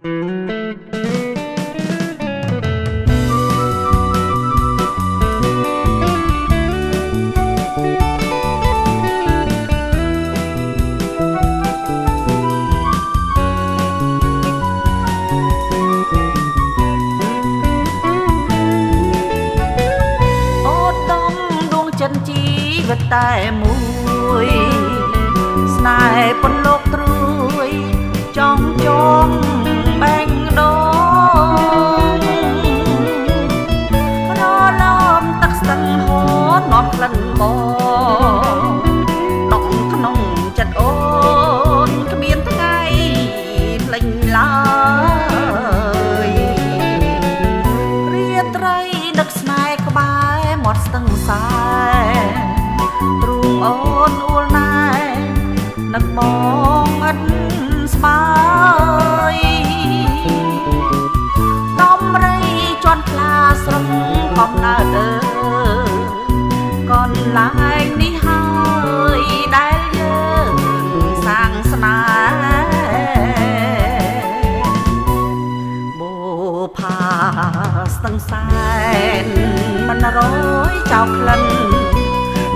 ចិនជីវិតតែមួយស្នេហ៍ប៉ុនលោកត្រួ នឹកបងឥតស្បើយដំរីជន់ខ្លាស្រឹងកំណើតអើកនឡាយនេះហើយដែលយើងសាងស្នេហ៍បូផាស្ទឹងសែនមិនរយចោលក្លិន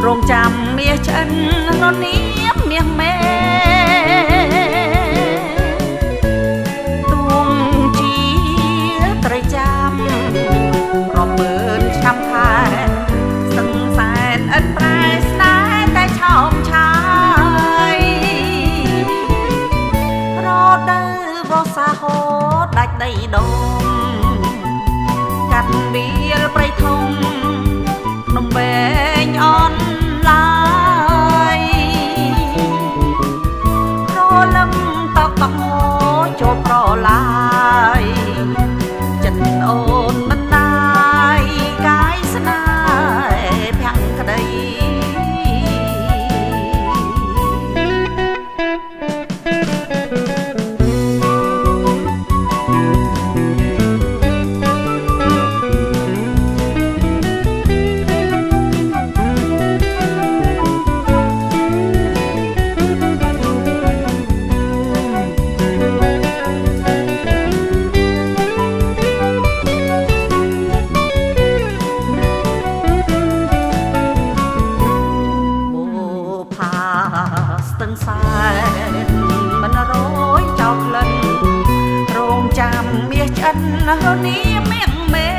រងចាំមាសឆ្អិនរនា មមាសមេទួងជាត្រីចាំរាប់ម៉ឺនឆ្នាំខែស្ទឹងសែនឥតប្រែស្នេហ៍តែឆោមឆាយរដូវវស្សាហូតដាច់ដីដុំកាត់វា ចូល ទឹងសែនមិនរយចោលក្លិនរងចាំមាសឆ្អិនរនាមៀងមេ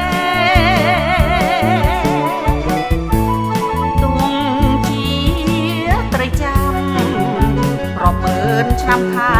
ទួងជាត្រីចាំរាប់ម៉ឺនឆ្នាំខែ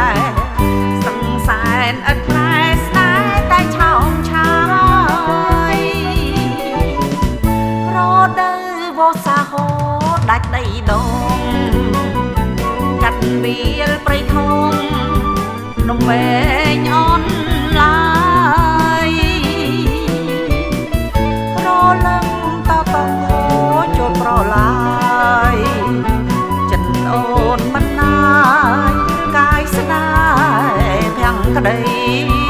អូ